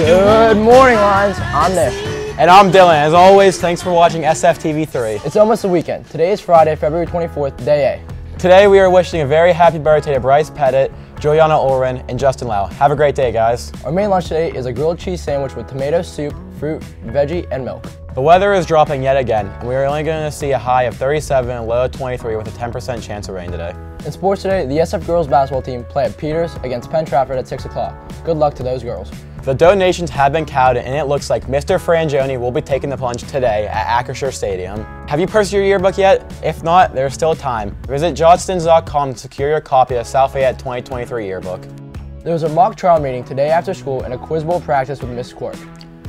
Good morning, Lions. I'm Nick. And I'm Dylan. As always, thanks for watching SFTV3. It's almost the weekend. Today is Friday, February 24th, day A. Today we are wishing a very happy birthday to Bryce Pettit, Juliana Ulrin, and Justin Lau. Have a great day, guys. Our main lunch today is a grilled cheese sandwich with tomato soup, fruit, veggie, and milk. The weather is dropping yet again, and we are only going to see a high of 37 and low of 23 with a 10% chance of rain today. In sports today, the SF girls basketball team play at Peters against Penn Trafford at 6 o'clock. Good luck to those girls. The donations have been counted, and it looks like Mr. Frangioni will be taking the plunge today at Acrisure Stadium. Have you purchased your yearbook yet? If not, there's still time. Visit jostens.com to secure your copy of South Fayette 2023 yearbook. There was a mock trial meeting today after school and a quiz bowl practice with Miss Quirk.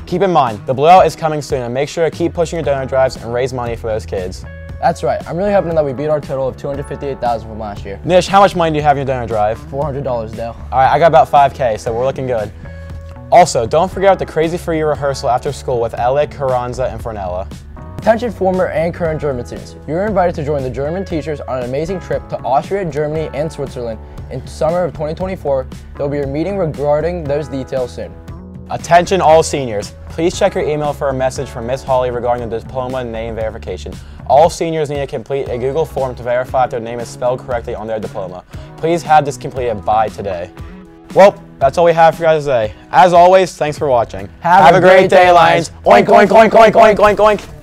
Keep in mind, the blowout is coming soon and make sure to keep pushing your donor drives and raise money for those kids. That's right. I'm really hoping that we beat our total of 258000 from last year. Nish, how much money do you have in your donor drive? $400, Dale. All right, I got about 5K, so we're looking good. Also, don't forget about the Crazy for You rehearsal after school with Alec, Carranza, and Fornella. Attention former and current German students. You're invited to join the German teachers on an amazing trip to Austria, Germany, and Switzerland in summer of 2024. There'll be a meeting regarding those details soon. Attention all seniors. Please check your email for a message from Miss Holly regarding the diploma name verification. All seniors need to complete a Google form to verify if their name is spelled correctly on their diploma. Please have this completed by today. Well, that's all we have for you guys today. As always, thanks for watching. Have, have a, great, great day, Lions. Oink, oink, oink, oink, oink, oink, oink.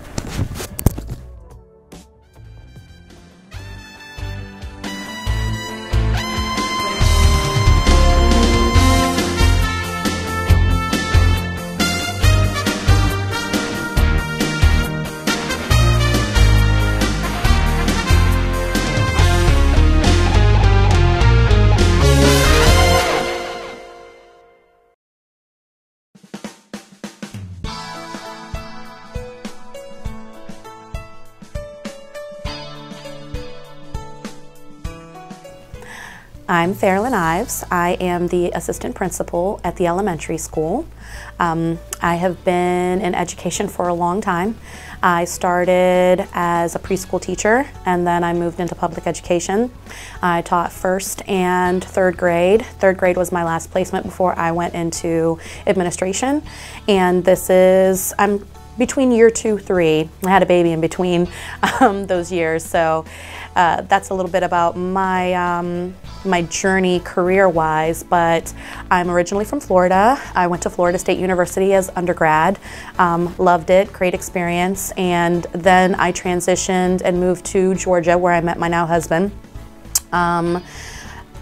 I'm Fairlyn Ives. I am the assistant principal at the elementary school. Um, I have been in education for a long time. I started as a preschool teacher and then I moved into public education. I taught first and third grade. Third grade was my last placement before I went into administration. And this is, I'm between year two, three. I had a baby in between um, those years. So uh, that's a little bit about my, um, my journey career-wise, but I'm originally from Florida. I went to Florida State University as undergrad, um, loved it, great experience, and then I transitioned and moved to Georgia where I met my now husband.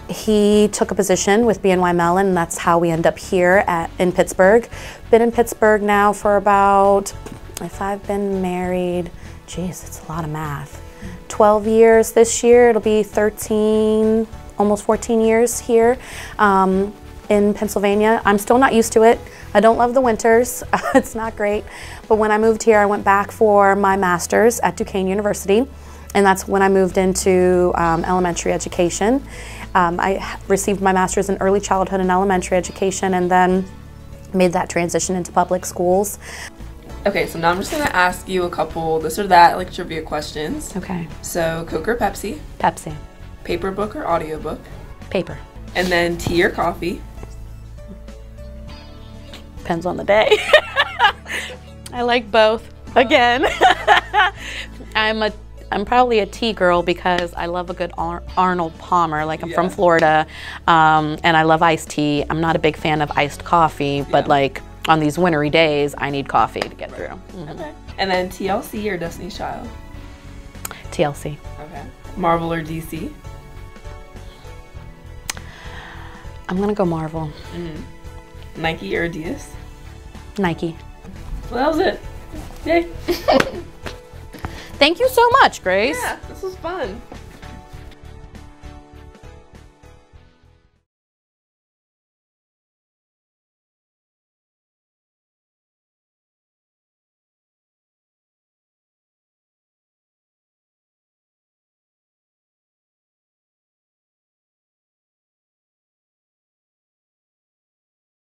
He took a position with BNY Mellon, and that's how we end up here at, in Pittsburgh. Been in Pittsburgh now for about, if I've been married, geez, it's a lot of math. 12 years this year. It'll be 13, almost 14 years here um, in Pennsylvania. I'm still not used to it. I don't love the winters. it's not great. But when I moved here, I went back for my master's at Duquesne University. And that's when I moved into um, elementary education. Um, I received my master's in early childhood and elementary education and then made that transition into public schools. Okay, so now I'm just gonna ask you a couple this or that like trivia questions. Okay. So Coke or Pepsi? Pepsi. Paper book or audiobook? Paper. And then tea or coffee? Depends on the day. I like both. Again. I'm a I'm probably a tea girl because I love a good Ar Arnold Palmer. Like I'm yeah. from Florida, um, and I love iced tea. I'm not a big fan of iced coffee, but yeah. like on these wintry days, I need coffee to get through. Mm -hmm. Okay. And then TLC or Destiny's Child? TLC. Okay. Marvel or DC? I'm gonna go Marvel. Mm -hmm. Nike or Adidas? Nike. Well, that was it. Yay. Thank you so much, Grace. Yeah, this was fun.